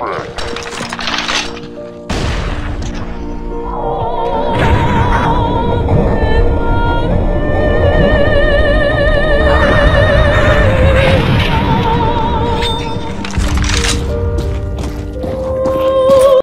Emperor.